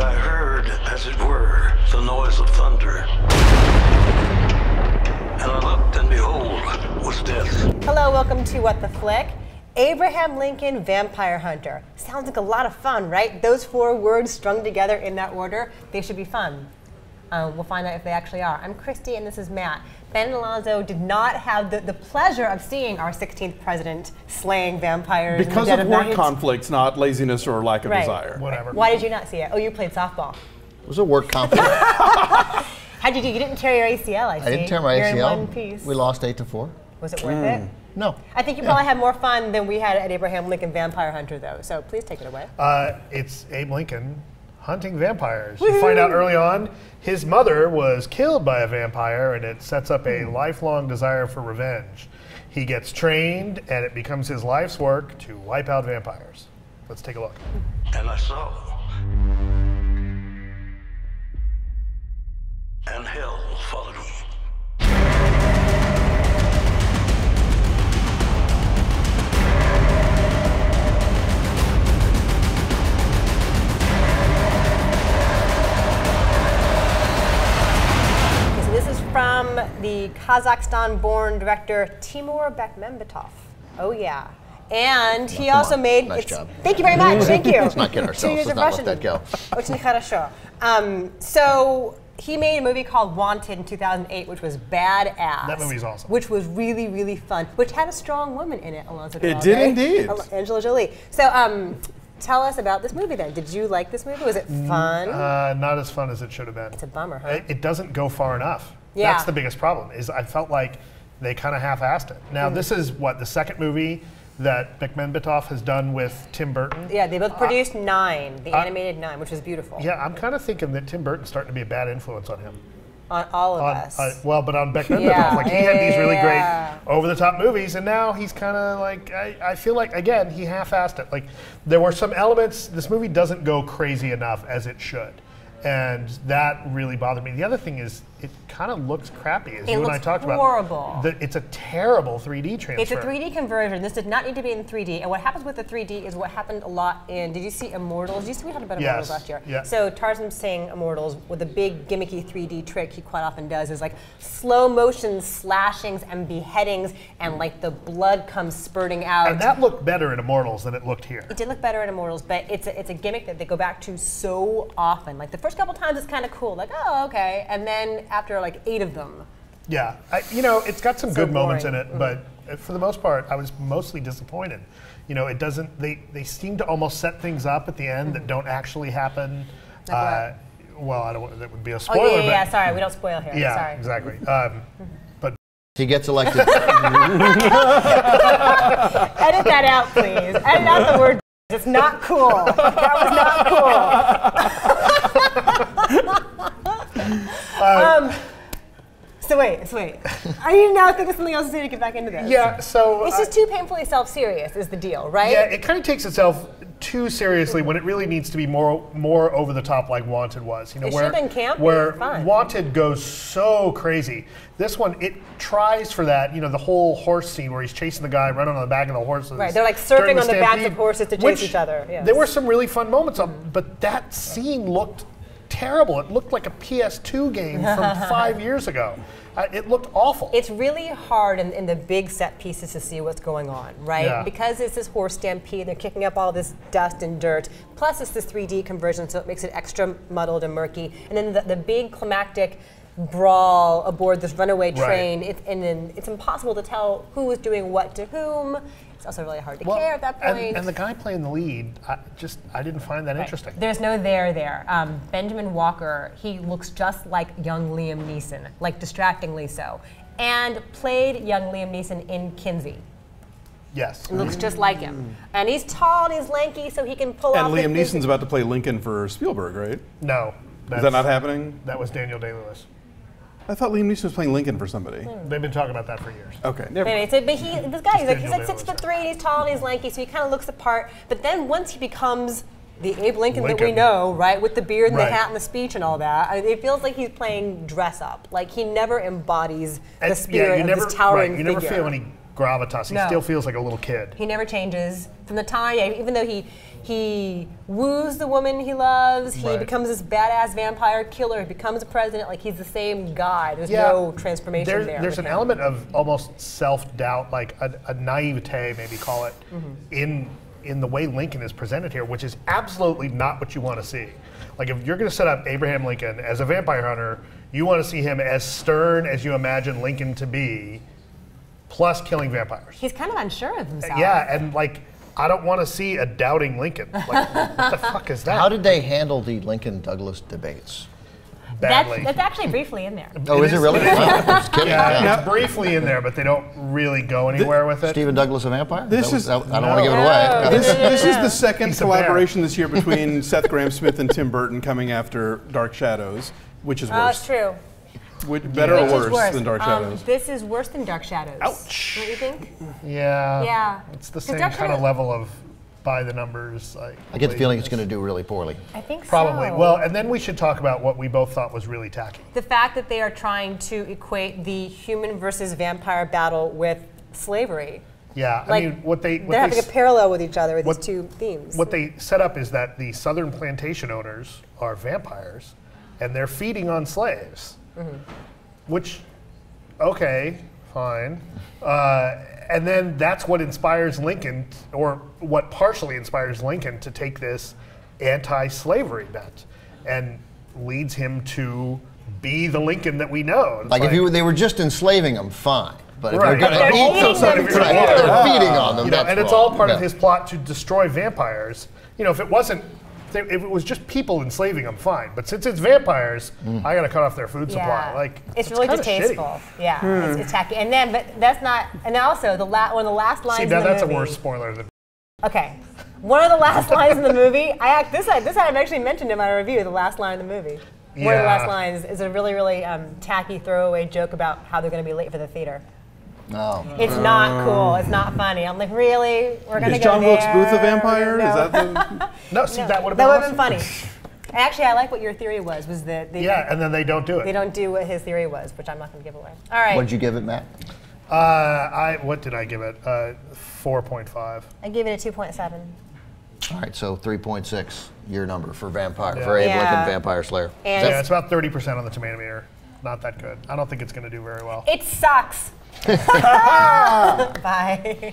I heard, as it were, the noise of thunder. And I looked, and behold, was death. Hello, welcome to What the Flick. Abraham Lincoln Vampire Hunter. Sounds like a lot of fun, right? Those four words strung together in that order, they should be fun. Um, we'll find out if they actually are. I'm Christy and this is Matt. Ben and Alonso did not have the, the pleasure of seeing our 16th president slaying vampires. in the Because dead of work night. conflicts, not laziness or lack of Right. desire. Whatever. Why did you not see it? Oh, you played softball. It was a work conflict. How'd you do? You didn't tear your ACL, I see. I didn't tear my You're ACL. in one piece. We lost eight to four. Was it worth it? No. I think you probably had more fun than we had at Abraham Lincoln Vampire Hunter, though. So please take it away. Uh, it's Abe Lincoln hunting vampires. You find out early on his mother was killed by a vampire, and it sets up a hmm. lifelong desire for revenge. He gets trained, and it becomes his life's work to wipe out vampires. Let's take a look. And I saw. And hell followed him. Kazakhstan-born director Timur Bekmambetov. Oh yeah. And he come also on. made. Nice it's- job. Thank you very much. Thank you. Let's not kid Two ourselves. years Let's of not let Russian. that go. Очень хорошо. Um, so he made a movie called Wanted in 2008, which was badass. That movie's awesome. Which was really, really fun. Which had a strong woman in it, Alonso. It did Duralde. indeed. Al- Angela Jolie. So, um, tell us about this movie then. Did you like this movie? Was it fun? Uh, not as fun as it should have been. it's a bummer, huh? It, it doesn't go far enough. Yeah. That's the biggest problem. Is I felt like they kind of half-assed it. Now Hmm. this is what the second movie that Bekmambetov has done with Tim Burton. yeah, they both produced Nine, the uh, animated Nine, which was beautiful. Yeah, I'm kind of thinking that Tim Burton's starting to be a bad influence on him. On all of On, us. uh, well, but on Bekmambetov, Yeah, like he had these really yeah. great over-the-top movies, and now he's kind of like I, I feel like again he half-assed it. Like there were some elements. This movie doesn't go crazy enough as it should, and that really bothered me. The other thing is it kind of looks crappy, as It you and I talked horrible. about. The, it's a terrible 3D transfer. It's a 3D conversion. This did not need to be in 3D. And what happens with the 3D is what happened a lot in. Did you see Immortals? You see we talked about Immortals Yes. last year? Yeah. So Tarsem Singh Immortals with a big gimmicky 3D trick he quite often does is like slow motion slashings and beheadings and like the blood comes spurting out. And that looked better in Immortals than it looked here. It did look better in Immortals, but it's a, it's a gimmick that they go back to so often. Like the first couple times, it's kind of cool, like oh okay, and then after like eight of them, Yeah, I, you know, it's got some So good moments in boring. it, but uh, for the most part, I was mostly disappointed. You know, it doesn't. They they seem to almost set things up at the end that don't actually happen. Like Uh, well, I don't. want- That would be a oh spoiler. yeah, yeah, yeah, but sorry, we don't spoil here. yeah, sorry. exactly. Um, but He gets elected. Edit that out, please. Edit out the word. It's not cool. That was not um, so wait, so wait. I need to now think of something else to say to get back into this. yeah, so It's uh, just too painfully self-serious is the deal, right? yeah, it kind of takes itself too seriously when it really needs to be more more over the top like Wanted was. You know, It where been campy where fun. Wanted goes so crazy. This one it tries for that. You know, the whole horse scene where he's chasing the guy running on the back of the horses. Right, they're like surfing on the backs of horses to chase each other, yes. There were some really fun moments, of, but that scene looked terrible. It looked like a PS2 game from five years ago. Uh, it looked awful. It's really hard in, in the big set pieces to see what's going on, right? Yeah. Because it's this horse stampede, they're kicking up all this dust and dirt. Plus, it's this 3D conversion, so it makes it extra muddled and murky. And then the, the big climactic brawl aboard this runaway Right. train. It, and then it's impossible to tell who is doing what to whom. It's also really hard to Well, care at that point. And, the guy playing the lead, I just I didn't find that Right. interesting. There's no there there. Um, Benjamin Walker, he looks just like young Liam Neeson, like distractingly so, and played young Liam Neeson in Kinsey. Yes. It looks just like him. And he's tall and he's lanky, so he can pull And off. Liam Neeson's about to play Lincoln for Spielberg, right? No. Is that not happening? That was Daniel Day Lewis. I thought Liam Neeson was playing Lincoln for somebody. Hmm. They've been talking about that for years. Okay, never Anyway, mind. so, but he, this guy, he's like, he's like six foot three, and he's tall and he's lanky, so he kind of looks the part. But then once he becomes the Abe Lincoln, that we know, right, with the beard and Right. the hat and the speech and all that, I it feels like he's playing dress up. Like he never embodies the And, spirit you of never, this towering right, you never figure. feel any gravitas. He No. still feels like a little kid. He never changes from the time, even though he He woos the woman he loves. He Right. becomes this badass vampire killer. He becomes a president. Like he's the same guy. There's no transformation there's, there. There's an him. element of almost self-doubt, like a, a naivete, maybe call it, Mm-hmm. in in the way Lincoln is presented here, which is absolutely not what you want to see. Like if you're going to set up Abraham Lincoln as a vampire hunter, you want to see him as stern as you imagine Lincoln to be, plus killing vampires. He's kind of unsure of himself. Yeah, and like I don't want to see a doubting Lincoln. Like what the fuck is that? How did they handle the Lincoln Douglas debates? badly? That's, that's actually briefly in there. Oh, is it really? it is. Oh, I kidding. yeah, yeah. it's briefly in there, but they don't really go anywhere with it. Stephen Douglas a vampire? This That is- was- I don't want to give it No. away. This, this is the second He's collaboration this year between Seth Grahame Smith and Tim Burton coming after Dark Shadows. Which is Oh, worse? it's true. Which, better Which or is worse, than Dark Um, Shadows? this is worse than Dark Shadows. Ouch. Don't you think? Yeah. Yeah. It's the same Dark kind of level of by the numbers. Like, I get the feeling it's going to do really poorly. I think Probably. so. Well, and then we should talk about what we both thought was really tacky. the fact that they are trying to equate the human versus vampire battle with slavery. Yeah. I Like mean, what they what they're they having a parallel with each other with what- these two themes. what they set up is that the southern plantation owners are vampires, and they're feeding on slaves. Mm-hmm. Which, okay, fine. Uh, and then that's what inspires Lincoln, or what partially inspires Lincoln to take this anti-slavery bet, and leads him to be the Lincoln that we know. It's Like if you they were just enslaving him, fine. But if Right. they're going to eat them them, if they're feeding on them, you know, and it's all part of his plot to destroy vampires. You know, if it wasn't, if it was just people enslaving them, fine. But since it's vampires, Mm. I got to cut off their food supply. Like it's really kinda distasteful. shitty. Yeah, it's, it's tacky. And then, but that's not. And also, the la- one of the last lines See, in now the that's movie. a worse spoiler than. Okay, one of the last lines in the movie. I act this. I, this I've actually mentioned in my review. The last line in the movie. Yeah. One of the last lines is a really, really um, tacky throwaway joke about how they're going to be late for the theater. No. It's not cool. It's not funny. I'm like, really? We're going to Is go John there? Wilkes Booth a vampire? No. Is that the? No, see, that would have That been. would have awesome. been funny. Actually, I like what your theory was. Was that they, Yeah, and then they don't do it. they don't do what his theory was, which I'm not going to give away. All right. What'd you give it, Matt? Uh, I what did I give it? Uh, Four point five. I gave it a 2.7. All right, so 3.6, your number for vampire, Yeah. for Abe Yeah. Lincoln Vampire Slayer. And Yeah, it's about thirty percent on the tomato meter. Not that good. I don't think it's going to do very well. it sucks. 哈 哈拜。